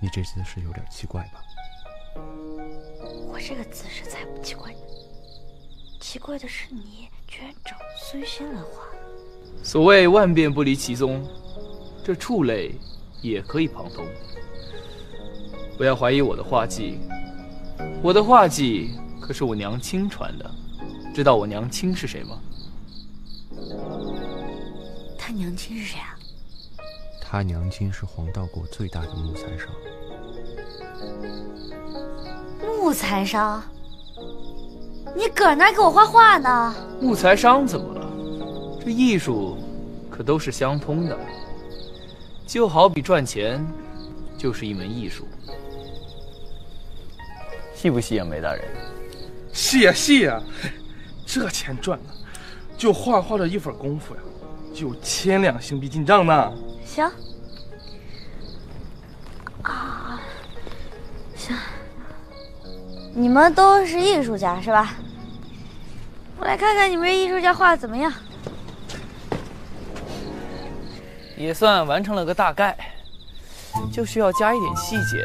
你这姿势有点奇怪吧？我这个姿势才不奇怪呢，奇怪的是你居然找孙兴来画。所谓万变不离其宗，这畜类也可以旁通。不要怀疑我的画技，我的画技可是我娘亲传的。知道我娘亲是谁吗？他娘亲是谁啊？他娘亲是黄道国最大的木材商。木材商？你搁那给我画画呢？木材商怎么了？这艺术可都是相通的，就好比赚钱，就是一门艺术。细不细呀，梅大人？细呀细呀，这钱赚的，就画画的一份功夫呀，就千两新币进账呢。行。啊，行。你们都是艺术家是吧？我来看看你们这艺术家画的怎么样。也算完成了个大概，就需要加一点细节。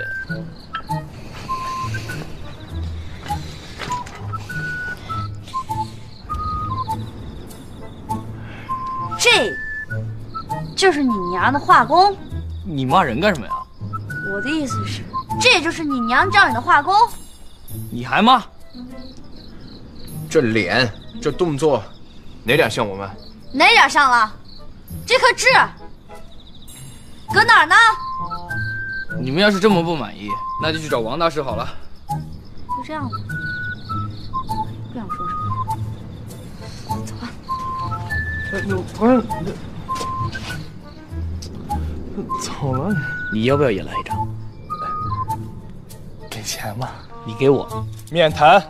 这就是你娘的画工？你骂人干什么呀？我的意思是，这就是你娘教你的画工？你还骂？这脸，这动作，哪点像我们？哪点像了？这颗痣搁哪儿呢？你们要是这么不满意，那就去找王大师好了。就这样吧，不想说什么，走吧。哎，我我 走了。你要不要也来一张？给钱吗？你给我，免谈。